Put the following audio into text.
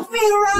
I'll be right